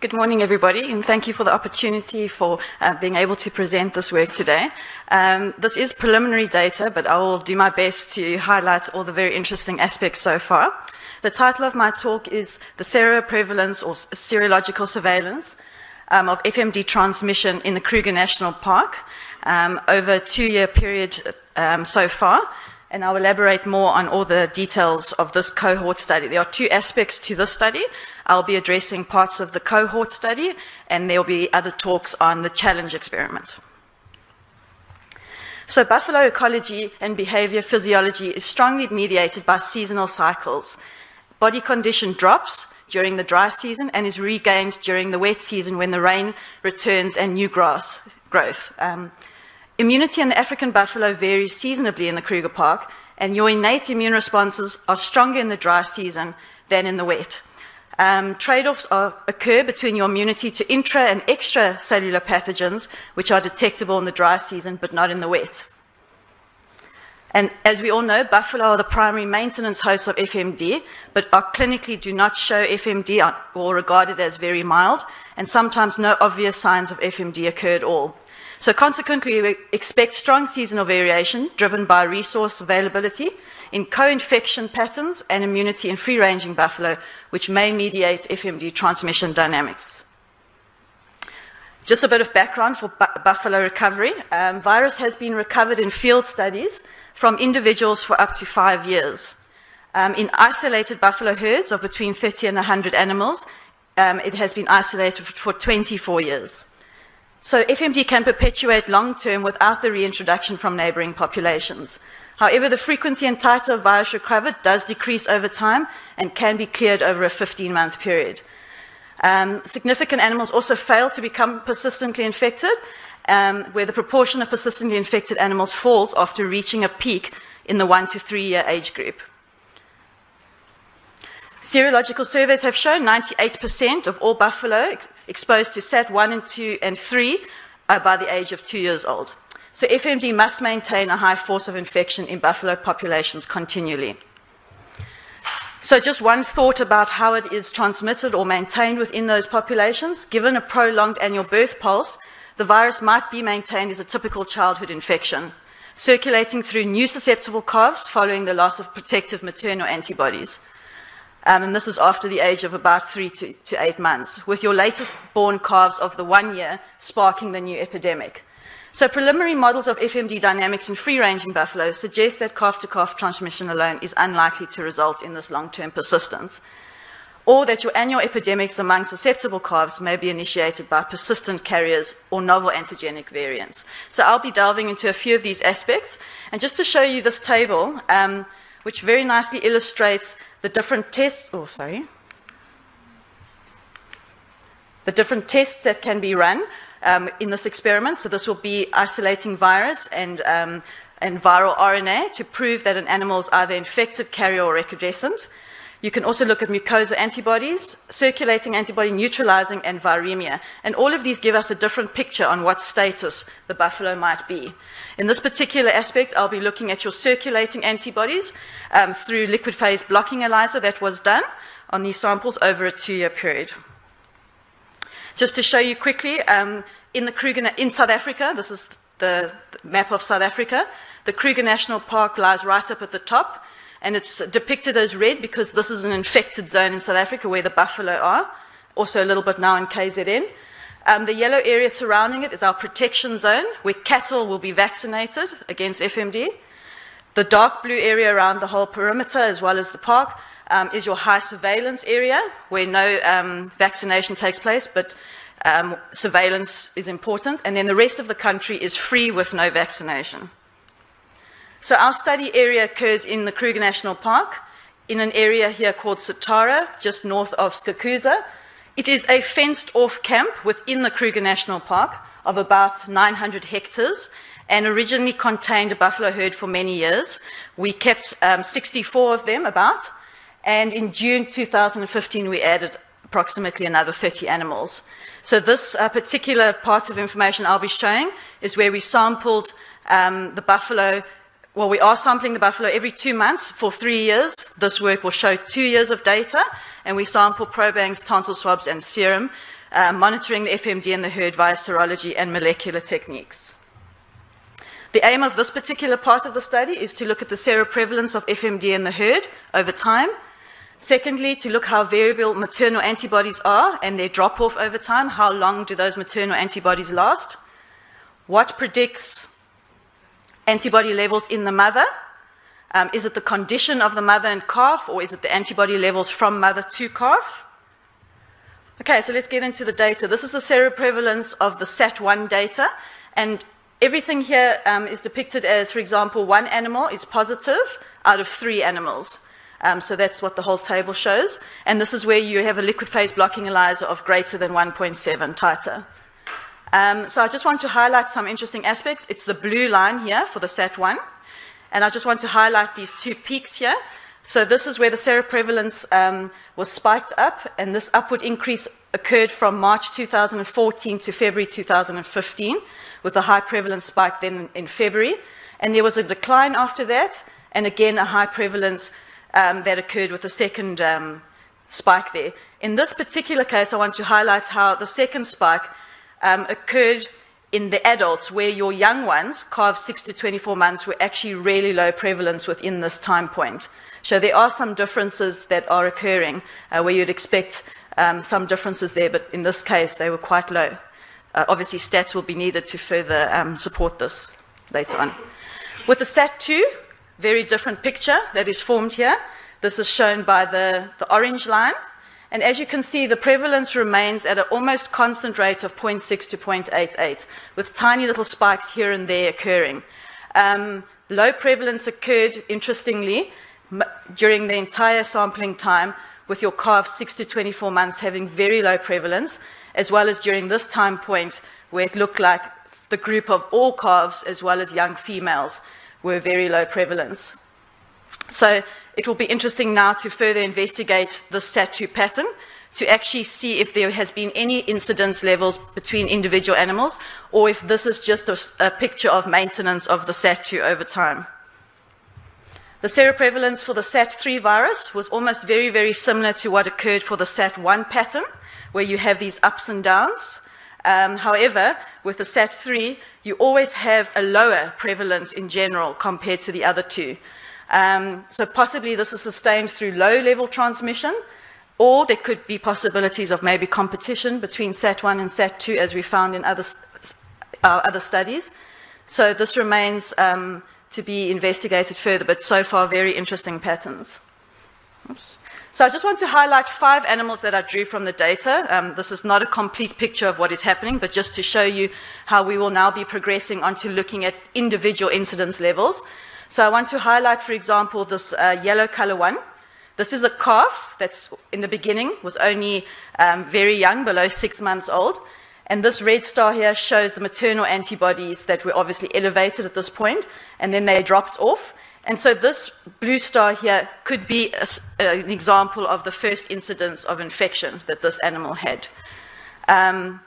Good morning, everybody, and thank you for the opportunity for uh, being able to present this work today. Um, this is preliminary data, but I will do my best to highlight all the very interesting aspects so far. The title of my talk is The Seroprevalence or Serological Surveillance um, of FMD Transmission in the Kruger National Park um, over a two year period um, so far and I'll elaborate more on all the details of this cohort study. There are two aspects to this study. I'll be addressing parts of the cohort study, and there will be other talks on the challenge experiment. So, buffalo ecology and behavior physiology is strongly mediated by seasonal cycles. Body condition drops during the dry season and is regained during the wet season when the rain returns and new grass growth. Um, Immunity in the African buffalo varies seasonably in the Kruger Park, and your innate immune responses are stronger in the dry season than in the wet. Um, Trade offs occur between your immunity to intra and extracellular pathogens, which are detectable in the dry season but not in the wet. And as we all know, buffalo are the primary maintenance hosts of FMD, but are clinically do not show FMD or regarded as very mild, and sometimes no obvious signs of FMD occur at all. So consequently, we expect strong seasonal variation driven by resource availability in co-infection patterns and immunity in free-ranging buffalo, which may mediate FMD transmission dynamics. Just a bit of background for bu- buffalo recovery. Um, virus has been recovered in field studies from individuals for up to five years. Um, in isolated buffalo herds of between 30 and 100 animals, um, it has been isolated for 24 years. So FMD can perpetuate long term without the reintroduction from neighboring populations. However, the frequency and titer of virus recovered does decrease over time and can be cleared over a 15 month period. Um, significant animals also fail to become persistently infected, um, where the proportion of persistently infected animals falls after reaching a peak in the one to three year age group. Serological surveys have shown 98% of all buffalo ex- exposed to SAT1 and 2 and 3 are by the age of two years old. So FMD must maintain a high force of infection in buffalo populations continually. So, just one thought about how it is transmitted or maintained within those populations. Given a prolonged annual birth pulse, the virus might be maintained as a typical childhood infection, circulating through new susceptible calves following the loss of protective maternal antibodies. Um, and this is after the age of about three to, to eight months, with your latest born calves of the one year sparking the new epidemic. So, preliminary models of FMD dynamics in free ranging buffalo suggest that calf to calf transmission alone is unlikely to result in this long term persistence, or that your annual epidemics among susceptible calves may be initiated by persistent carriers or novel antigenic variants. So, I'll be delving into a few of these aspects. And just to show you this table, um, which very nicely illustrates the different tests, oh, sorry, the different tests that can be run um, in this experiment. So, this will be isolating virus and, um, and viral RNA to prove that an animal is either infected, carrier, or recrudescent. You can also look at mucosal antibodies, circulating antibody neutralizing, and viremia. And all of these give us a different picture on what status the buffalo might be. In this particular aspect, I'll be looking at your circulating antibodies um, through liquid phase blocking ELISA that was done on these samples over a two year period. Just to show you quickly, um, in, the Kruger, in South Africa, this is the map of South Africa, the Kruger National Park lies right up at the top. And it's depicted as red because this is an infected zone in South Africa where the buffalo are, also a little bit now in KZN. Um, the yellow area surrounding it is our protection zone where cattle will be vaccinated against FMD. The dark blue area around the whole perimeter, as well as the park, um, is your high surveillance area where no um, vaccination takes place, but um, surveillance is important. And then the rest of the country is free with no vaccination. So our study area occurs in the Kruger National Park, in an area here called Satara, just north of Skukuza. It is a fenced off camp within the Kruger National Park of about 900 hectares and originally contained a buffalo herd for many years. We kept um, 64 of them about, and in June 2015 we added approximately another 30 animals. So, this uh, particular part of information I'll be showing is where we sampled um, the buffalo well, we are sampling the buffalo every two months for three years. This work will show two years of data, and we sample probangs, tonsil swabs, and serum uh, monitoring the FMD in the herd via serology and molecular techniques. The aim of this particular part of the study is to look at the seroprevalence of FMD in the herd over time. Secondly, to look how variable maternal antibodies are and their drop off over time. How long do those maternal antibodies last? What predicts antibody levels in the mother? Um, is it the condition of the mother and calf, or is it the antibody levels from mother to calf? Okay, so let's get into the data. This is the seroprevalence of the SAT1 data, and everything here um, is depicted as, for example, one animal is positive out of three animals. Um, so that's what the whole table shows. And this is where you have a liquid phase blocking ELISA of greater than 1.7 titer. Um, so I just want to highlight some interesting aspects. It's the blue line here for the SAT1. And I just want to highlight these two peaks here. So this is where the seroprevalence um, was spiked up, and this upward increase occurred from March 2014 to February 2015, with a high prevalence spike then in February. And there was a decline after that, and again a high prevalence um, that occurred with the second um, spike there. In this particular case, I want to highlight how the second spike um, occurred in the adults, where your young ones, calves 6 to 24 months, were actually really low prevalence within this time point. So there are some differences that are occurring uh, where you'd expect um, some differences there, but in this case, they were quite low. Uh, obviously, stats will be needed to further um, support this later on. With the SAT2, very different picture that is formed here. This is shown by the, the orange line. And as you can see, the prevalence remains at an almost constant rate of 0.6 to 0.88, with tiny little spikes here and there occurring. Um, low prevalence occurred, interestingly, during the entire sampling time, with your calves 6 to 24 months having very low prevalence, as well as during this time point where it looked like the group of all calves, as well as young females, were very low prevalence. So it will be interesting now to further investigate the SAT2 pattern to actually see if there has been any incidence levels between individual animals or if this is just a, a picture of maintenance of the SAT2 over time. The seroprevalence for the SAT3 virus was almost very, very similar to what occurred for the SAT1 pattern, where you have these ups and downs. Um, however, with the SAT3, you always have a lower prevalence in general compared to the other two. Um, so possibly this is sustained through low-level transmission, or there could be possibilities of maybe competition between SAT1 and SAT2, as we found in other, uh, other studies. So this remains um, to be investigated further, but so far very interesting patterns. Oops. So I just want to highlight five animals that I drew from the data. Um, this is not a complete picture of what is happening, but just to show you how we will now be progressing onto looking at individual incidence levels. So I want to highlight, for example, this uh, yellow color one. This is a calf that's in the beginning was only um, very young, below six months old. And this red star here shows the maternal antibodies that were obviously elevated at this point, and then they dropped off. And so this blue star here could be a, an example of the first incidence of infection that this animal had. Um,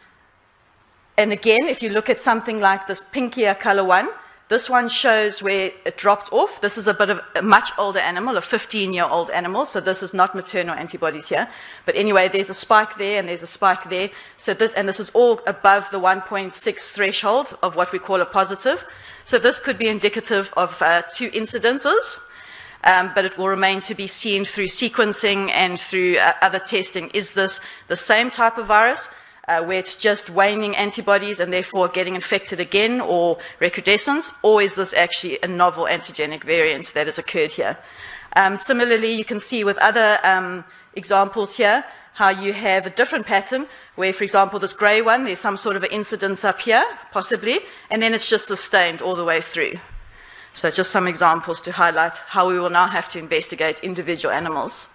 and again, if you look at something like this pinkier color one, this one shows where it dropped off. This is a bit of a much older animal, a 15 year old animal, so this is not maternal antibodies here. But anyway, there's a spike there and there's a spike there. So this, and this is all above the 1.6 threshold of what we call a positive. So this could be indicative of uh, two incidences. Um, but it will remain to be seen through sequencing and through uh, other testing. Is this the same type of virus? Uh, where it's just waning antibodies and therefore getting infected again or recrudescence, or is this actually a novel antigenic variant that has occurred here? Um, similarly, you can see with other um, examples here how you have a different pattern where, for example, this grey one, there's some sort of an incidence up here, possibly, and then it's just sustained all the way through. So just some examples to highlight how we will now have to investigate individual animals.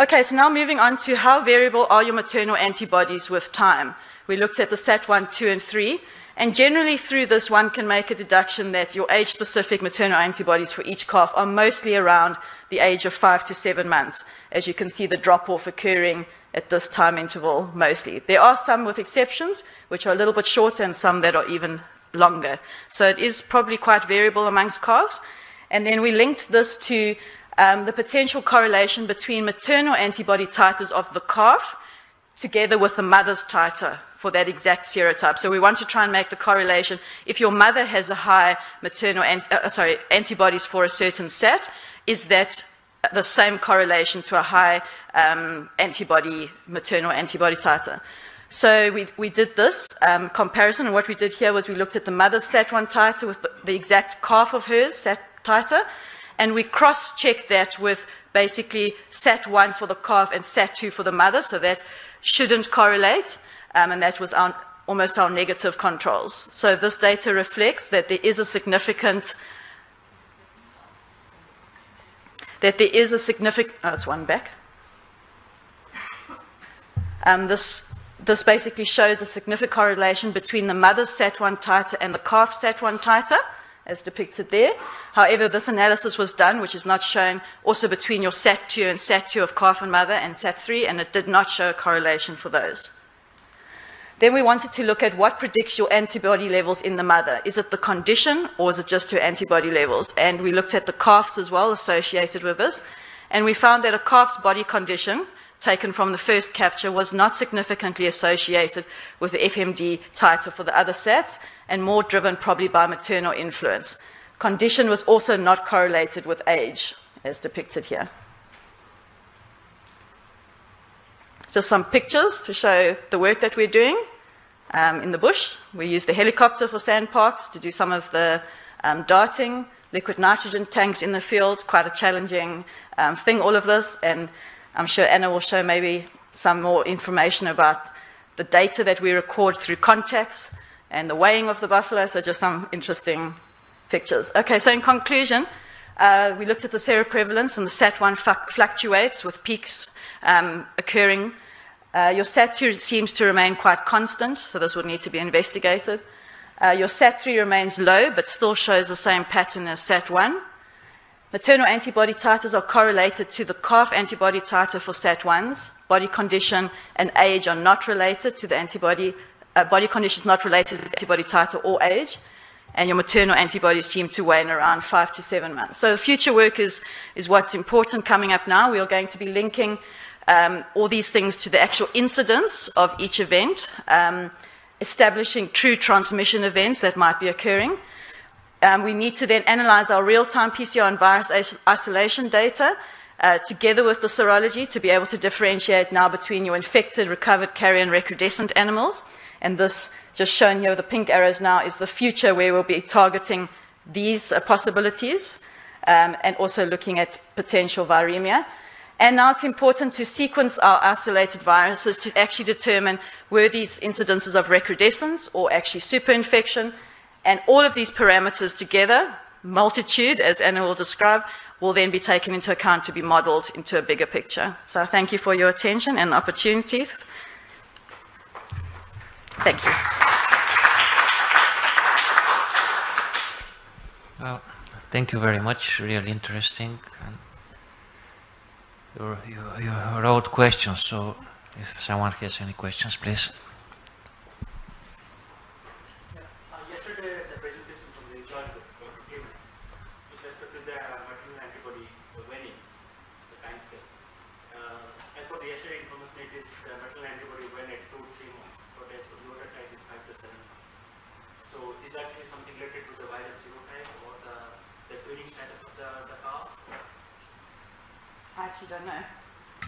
Okay, so now moving on to how variable are your maternal antibodies with time. We looked at the SAT1, 2, and 3, and generally through this one can make a deduction that your age-specific maternal antibodies for each calf are mostly around the age of 5 to 7 months. As you can see, the drop-off occurring at this time interval mostly. There are some with exceptions, which are a little bit shorter, and some that are even longer. So it is probably quite variable amongst calves. And then we linked this to um, the potential correlation between maternal antibody titers of the calf together with the mother's titer for that exact serotype. So we want to try and make the correlation. If your mother has a high maternal, uh, sorry, antibodies for a certain set, is that the same correlation to a high um, antibody, maternal antibody titer? So we, we did this um, comparison, and what we did here was we looked at the mother's SAT1 titer with the, the exact calf of hers, SAT titer, and we cross checked that with basically SAT1 for the calf and SAT2 for the mother, so that shouldn't correlate, um, and that was our, almost our negative controls. So this data reflects that there is a significant that there is a significant. Oh, it's one back. Um, this this basically shows a significant correlation between the mother's SAT1 titer and the calf SAT1 titer, as depicted there. However, this analysis was done, which is not shown, also between your SAT2 and SAT2 of calf and mother and SAT3, and it did not show a correlation for those. Then we wanted to look at what predicts your antibody levels in the mother. Is it the condition or is it just her antibody levels? And we looked at the calves as well associated with this. And we found that a calf's body condition taken from the first capture was not significantly associated with the FMD titer for the other sets and more driven probably by maternal influence. Condition was also not correlated with age, as depicted here. Just some pictures to show the work that we're doing um, in the bush. We use the helicopter for SANParks to do some of the um, darting, liquid nitrogen tanks in the field, quite a challenging um, thing, all of this. And I'm sure Anna will show maybe some more information about the data that we record through contacts and the weighing of the buffalo, so just some interesting pictures. Okay, so in conclusion, uh, we looked at the seroprevalence, and the SAT1 fluctuates with peaks um, occurring. Uh, your SAT2 seems to remain quite constant, so this would need to be investigated. Uh, your SAT3 remains low, but still shows the same pattern as SAT1. Maternal antibody titers are correlated to the calf antibody titer for SAT1s. Body condition and age are not related to the antibody, uh, body condition is not related to the antibody titer or age. And your maternal antibodies seem to wane around five to seven months. So, future work is, is what's important coming up now. We are going to be linking um, all these things to the actual incidence of each event, um, establishing true transmission events that might be occurring um, we need to then analyze our real time PCR and virus isolation data uh, together with the serology to be able to differentiate now between your infected, recovered, carrier, and recrudescent animals. And this, just shown here the pink arrows now, is the future where we'll be targeting these uh, possibilities um, and also looking at potential viremia. And now it's important to sequence our isolated viruses to actually determine were these incidences of recrudescence or actually superinfection and all of these parameters together, multitude, as Anna will describe, will then be taken into account to be modeled into a bigger picture. So thank you for your attention and opportunity. Thank you. Well, thank you very much. Really interesting. And you, you, you wrote questions, so if someone has any questions, please.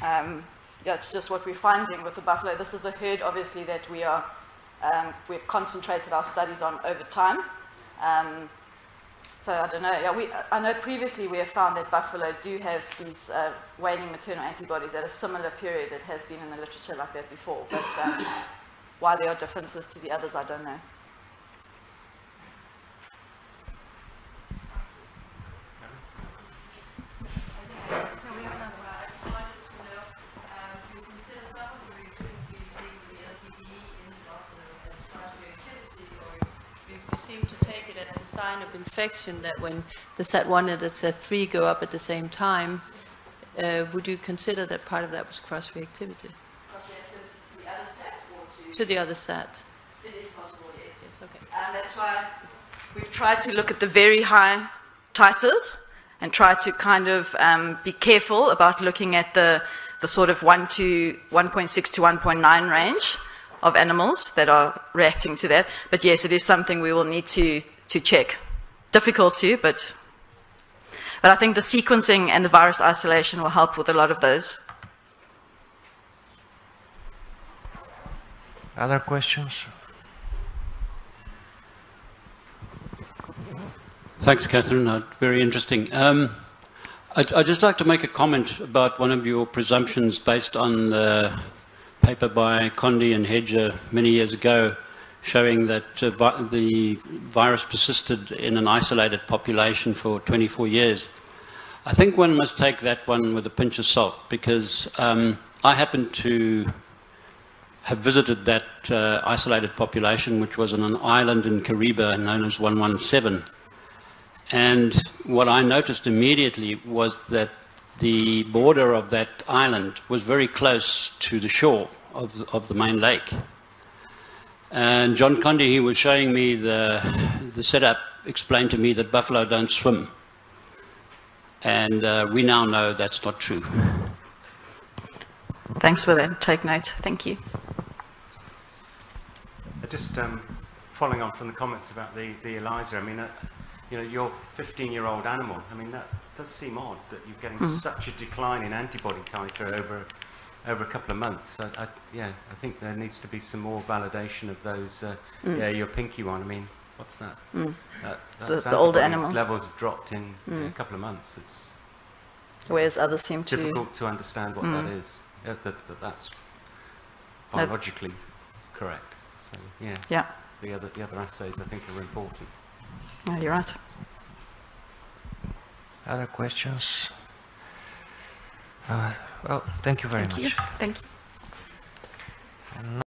Um, yeah, it's just what we're finding with the buffalo. This is a herd, obviously, that we are, um, we've concentrated our studies on over time. Um, so I don't know. Yeah, we, I know previously we have found that buffalo do have these uh, waning maternal antibodies at a similar period. It has been in the literature like that before. But um, why there are differences to the others, I don't know. Of infection that when the SAT1 and the SAT3 go up at the same time, uh, would you consider that part of that was cross-reactivity? Cross-reactivity to the other SAT or to... To the other SAT? It is possible, yes. yes okay. And that's why we've tried to look at the very high titers and try to kind of um, be careful about looking at the, the sort of 1 to 1.6 to 1.9 range of animals that are reacting to that. But yes, it is something we will need to, to check. Difficult to, but, but I think the sequencing and the virus isolation will help with a lot of those. Other questions? Thanks, Catherine. Uh, very interesting. Um, I'd, I'd, just like to make a comment about one of your presumptions based on the paper by Condy and Hedger many years ago, showing that uh, vi- the virus persisted in an isolated population for 24 years. I think one must take that one with a pinch of salt because um, I happen to have visited that uh, isolated population, which was on an island in Kariba known as 117. And what I noticed immediately was that the border of that island was very close to the shore of the, of the main lake. And John Condy, he was showing me the, the setup, explained to me that buffalo don't swim. And uh, we now know that's not true. Thanks for that. Take note. Thank you. Just um, following on from the comments about the, the ELISA, I mean, uh, you know, your 15-year-old animal, I mean, that does seem odd that you're getting mm. such a decline in antibody titer over over a couple of months. I, I, yeah, I think there needs to be some more validation of those. Uh, mm. Yeah, your pinky one. I mean, what's that? Mm. that the, the older animal levels have dropped in, in, a couple of months. It's whereas others seem difficult to difficult to understand what that is. Yeah, that, that, that's biologically correct. So yeah. Yeah. The other the other assays I think are important. Yeah, you're right. Other questions? Uh, well, thank you very thank much. You. Thank you.